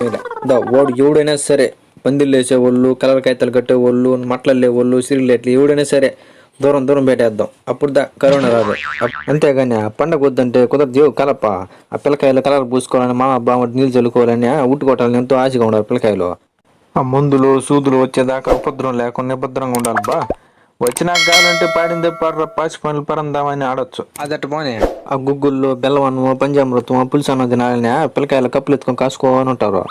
మీద దా వాడు ఎవడైనా సరే పందిళ్ళు వేసేవాళ్ళు కలర్ కాగితాలు కట్టేవాళ్ళు మట్లలేవాళ్ళు సిరిలేట్లు ఎవడైనా సరే దూరం దూరం పెట్టేద్దాం. అప్పుడు దా కరోనా రాదు. అంతేగాని ఆ పండగ వద్దంటే కుదరదు. కలప. ఆ పిల్లకాయలు కలర్ పూసుకోవాలని మా బామ్మ నీళ్ళు చల్లుకోవాలని ఆ ఉట్టుకోవటాలని ఎంతో ఆశగా ఉండాలి పిల్లకాయలు. ఆ మందులు సూదులు వచ్చేదాకా ఉపద్రం లేకుండా నిబద్రంగా ఉండాలి బా. వచ్చినాక కావాలంటే పాడిందే పాడరా పాచి పనులు పరందామని ఆడొచ్చు. అదట పోనీ. ఆ గుగ్గుల్లో బెల్లవన్నము పంచామృతం పులుసు తినాలని ఆ పిల్లకాయలు కప్పులు ఎత్తుకొని కాసుకోని ఉంటారు